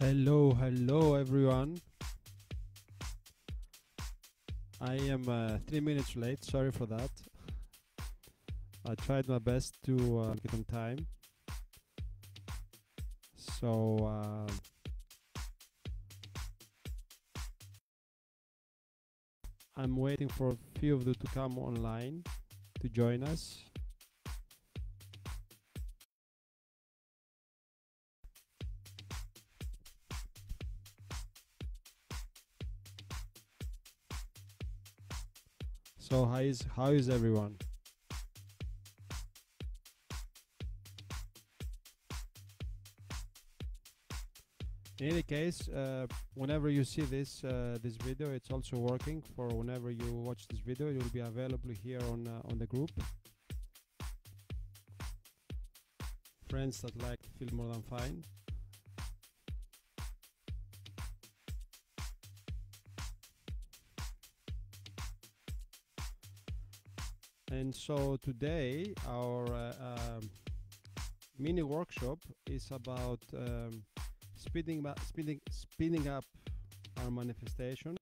Hello, hello everyone. I am uh, three minutes late, sorry for that. I tried my best to uh, get on time. So, uh, I'm waiting for a few of you to come online to join us. So how is how is everyone? In any case, uh, whenever you see this uh, this video, it's also working for whenever you watch this video. It will be available here on uh, on the group. Friends that like feel more than fine. And so today our uh, um, mini workshop is about um, speeding, speeding, speeding up our manifestation,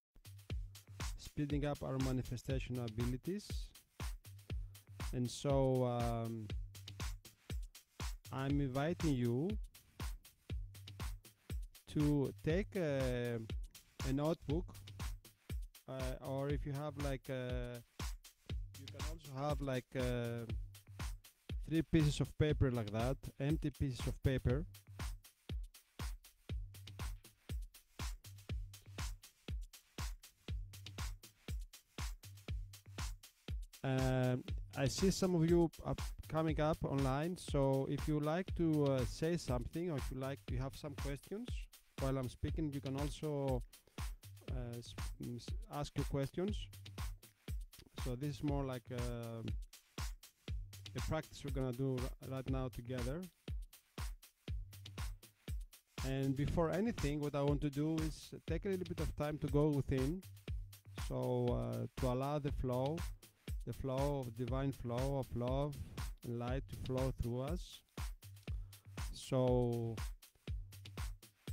speeding up our manifestation abilities. And so um, I'm inviting you to take a, a notebook, uh, or if you have like a have like uh, three pieces of paper like that empty pieces of paper. Um, I see some of you up coming up online so if you like to uh, say something or if you like you have some questions while I'm speaking you can also uh, mm, ask your questions so this is more like a, a practice we're gonna do right now together. And before anything what I want to do is take a little bit of time to go within. So uh, to allow the flow the flow of divine flow of love and light to flow through us. So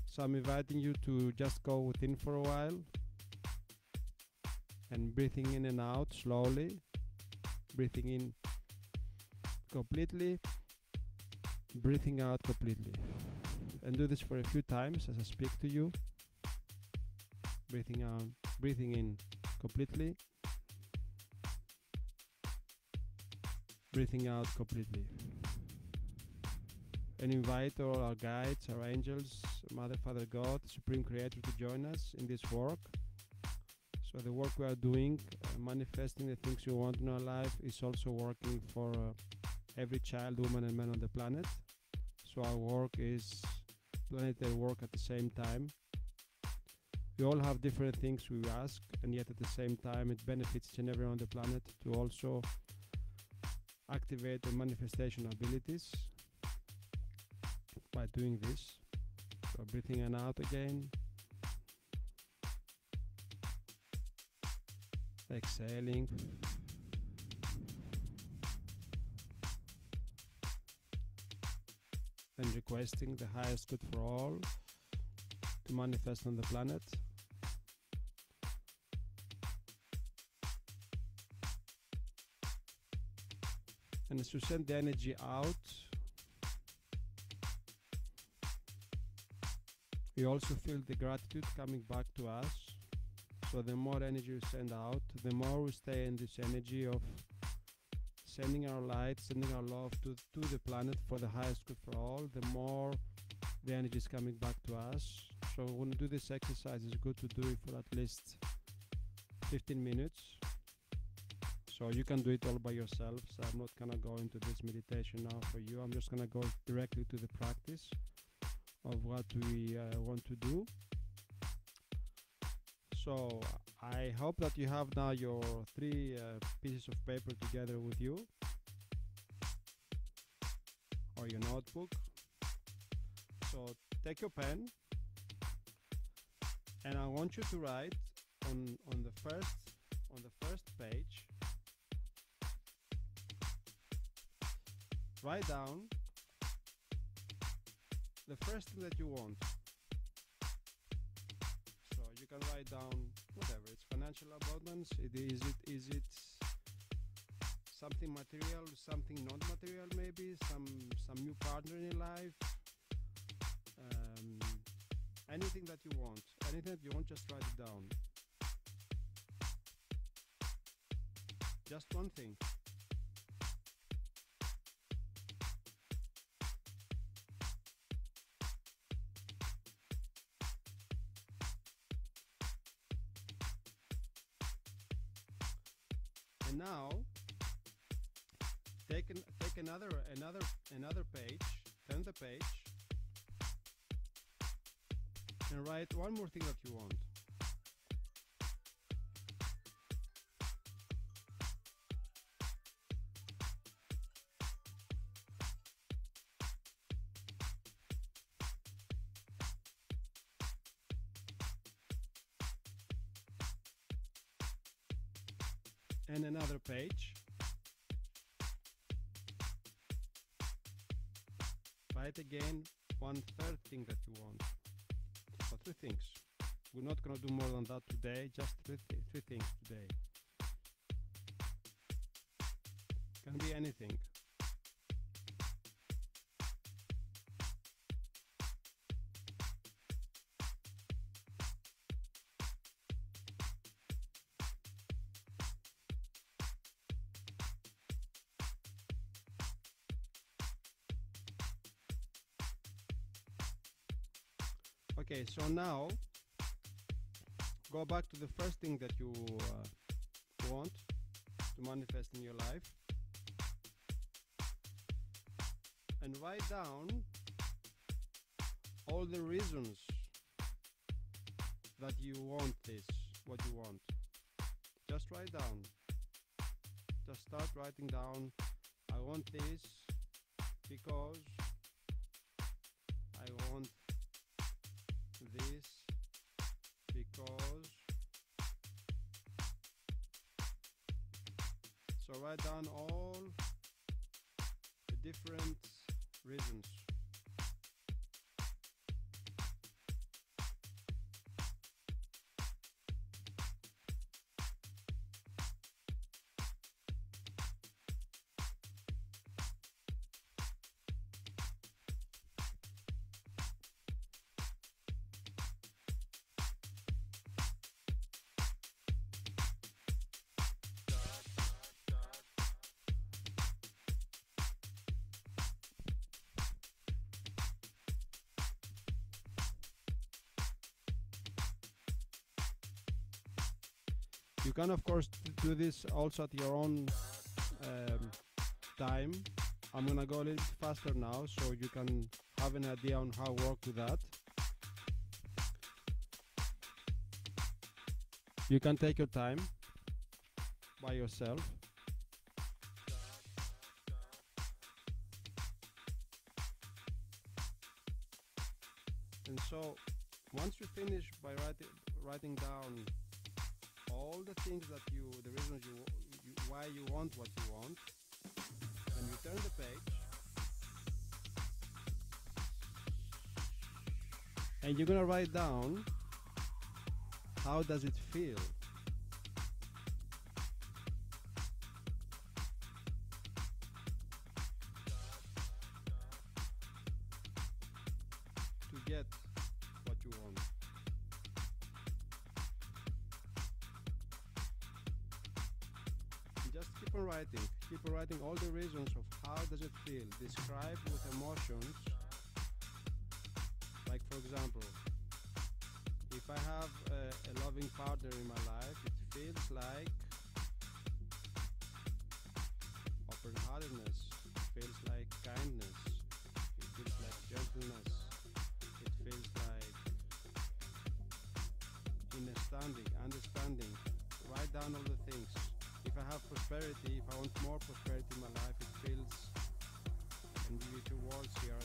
so I'm inviting you to just go within for a while and breathing in and out slowly breathing in completely breathing out completely. And do this for a few times as I speak to you. Breathing out breathing in completely. Breathing out completely. And invite all our guides our angels mother father god supreme creator to join us in this work so the work we are doing, uh, manifesting the things we want in our life, is also working for uh, every child, woman, and man on the planet. So our work is planetary work at the same time. We all have different things we ask, and yet at the same time, it benefits each and everyone on the planet to also activate the manifestation abilities by doing this. So breathing in and out again. Exhaling and requesting the highest good for all to manifest on the planet. And as to send the energy out we also feel the gratitude coming back to us so the more energy we send out, the more we stay in this energy of sending our light, sending our love to, to the planet for the highest good for all, the more the energy is coming back to us. So when you do this exercise, it's good to do it for at least 15 minutes. So you can do it all by yourself. So I'm not gonna go into this meditation now for you. I'm just gonna go directly to the practice of what we uh, want to do. So I hope that you have now your three uh, pieces of paper together with you. Or your notebook. So take your pen. And I want you to write on on the first on the first page. Write down the first thing that you want can write down whatever. It's financial abundance. It is it is it something material, something non-material, maybe some some new partner in life. Um, anything that you want, anything that you want, just write it down. Just one thing. And now take an, take another another another page, turn the page, and write one more thing that you want. Page. Write again one third thing that you want. So three things. We're not gonna do more than that today, just three, th- three things today. Can be anything. Okay, so now go back to the first thing that you uh, want to manifest in your life and write down all the reasons that you want this, what you want. Just write down. Just start writing down, I want this because I want this because so write down all the different reasons You can of course do this also at your own um, time. I'm gonna go a little faster now so you can have an idea on how work with that. You can take your time by yourself. And so once you finish by writing writing down all the things that you, the reasons you, you why you want what you want, and you turn the page, and you're gonna write down how does it feel. A, loving partner in my life. It feels like open-heartedness it feels like kindness. It feels like gentleness. It feels like understanding understanding. Write down all the things. If I have prosperity, if I want more prosperity in my life, it feels, and the two words here,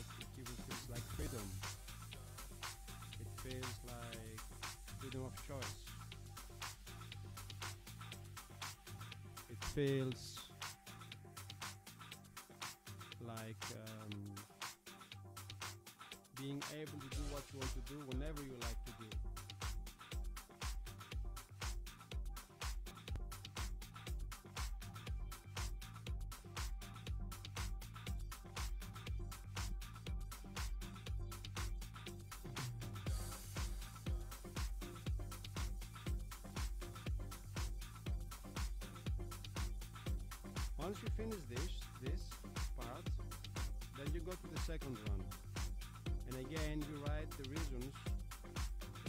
feels once you finish this this part then you go to the second one. And again you write the reasons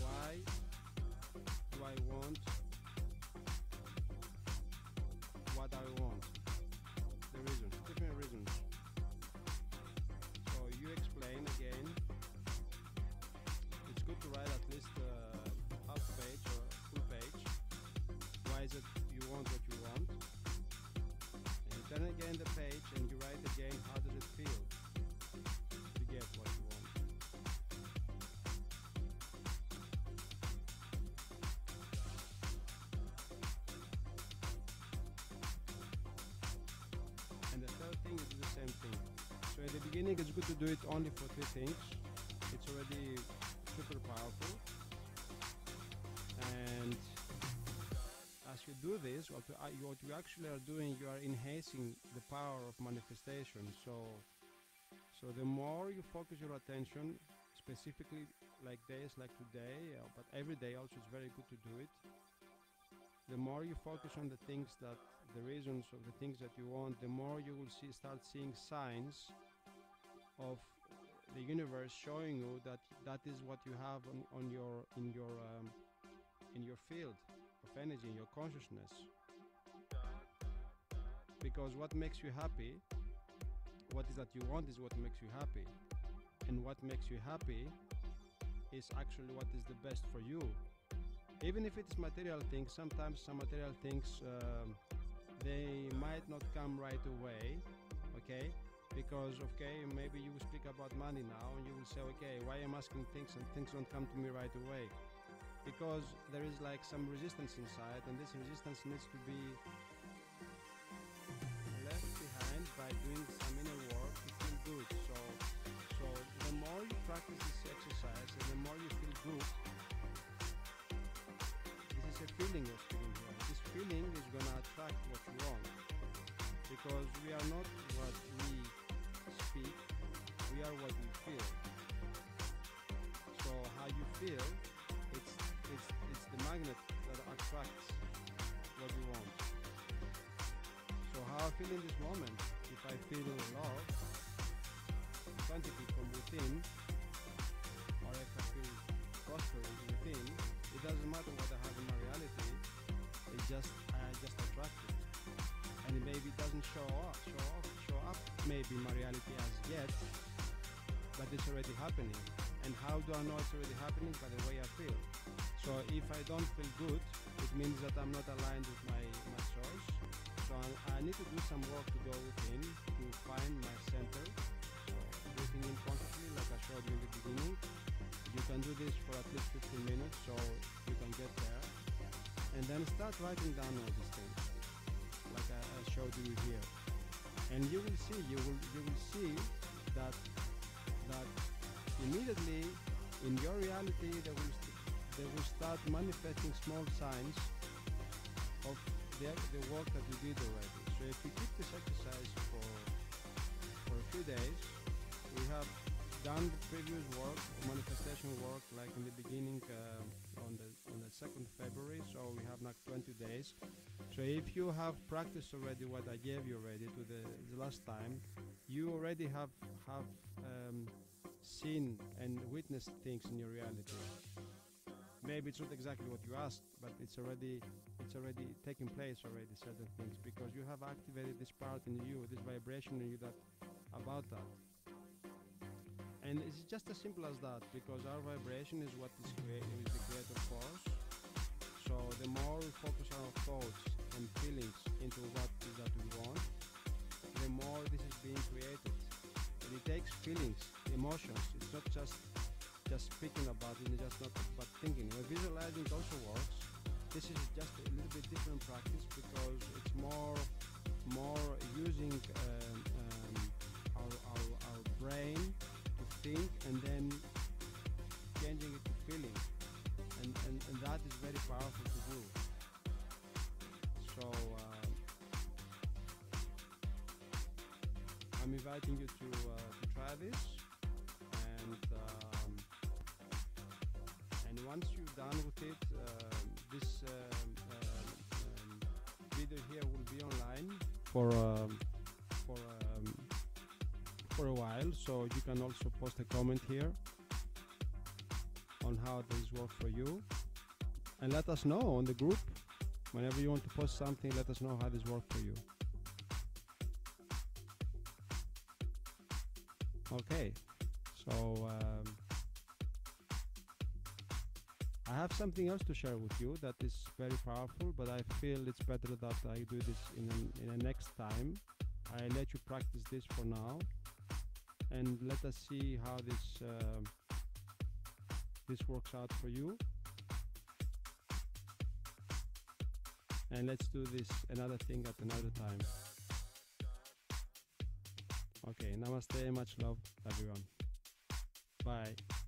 why do I want the page and you write again how does it feel? To get what you want. And the third thing is the same thing. So at the beginning it's good to do it only for three things. It's already super powerful this what you, what you actually are doing you are enhancing the power of manifestation. So so the more you focus your attention specifically like days like today uh, but every day also it's very good to do it the more you focus on the things that the reasons of the things that you want the more you will see start seeing signs of the universe showing you that that is what you have on, on your in your um, in your field of energy in your consciousness. Because what makes you happy what is that you want is what makes you happy. And what makes you happy is actually what is the best for you. Even if it's material things sometimes some material things um, they might not come right away okay? Because okay maybe you will speak about money now and you will say okay why i'm asking things and things don't come to me right away because there is like some resistance inside and this resistance needs to be left behind by doing some inner work to feel good. So so the more you practice this exercise and the more you feel good this is a feeling you're feeling here. This feeling is gonna attract what you want because we are not what we speak we are what we feel. So how you feel what you want so how I feel in this moment if I feel love quantity from within or if I feel prosperous within it doesn't matter what I have in my reality. It just I just attract it and maybe it doesn't show up show up show up maybe my reality as yet but it's already happening. And how do I know it's already happening? By the way I feel. So if I don't feel good it means that I'm not aligned with my my source so I, I need to do some work to go within to find my center. So breathing in consciously like I showed you in the beginning. You can do this for at least 15 minutes so you can get there. And then start writing down all these things like I, I showed you here. And you will see you will you will see that that immediately in your reality there will they will start manifesting small signs of the, the work that you did already. So if you keep this exercise for for a few days we have done the previous work manifestation work like in the beginning uh, on the on the 2nd February so we have now 20 days. So if you have practiced already what I gave you already to the, the last time you already have have um, seen and witnessed things in your reality maybe it's not exactly what you asked but it's already it's already taking place already certain things because you have activated this part in you this vibration in you that about that. And it's just as simple as that because our vibration is what is, crea- is the creator force. So the more we focus our thoughts and feelings into what is that we want the more this is being created. And it takes feelings emotions. It's not just just speaking about it and just not but thinking. Well, visualizing also works. This is just a little bit different practice because it's more more using um, um, our, our, our brain to think and then changing it to feeling. And, and, and that is very powerful to do. So um, I'm inviting you to, uh, to try this. And um, once you're done with it um, this um, um, um, video here will be online for um, for um, for a while. So you can also post a comment here on how this works for you. And let us know on the group. Whenever you want to post something let us know how this works for you. Okay. So um, I have something else to share with you that is very powerful but I feel it's better that I do this in a, in a next time. I let you practice this for now and let us see how this uh, this works out for you. And let's do this another thing at another time. Okay namaste much love everyone. Bye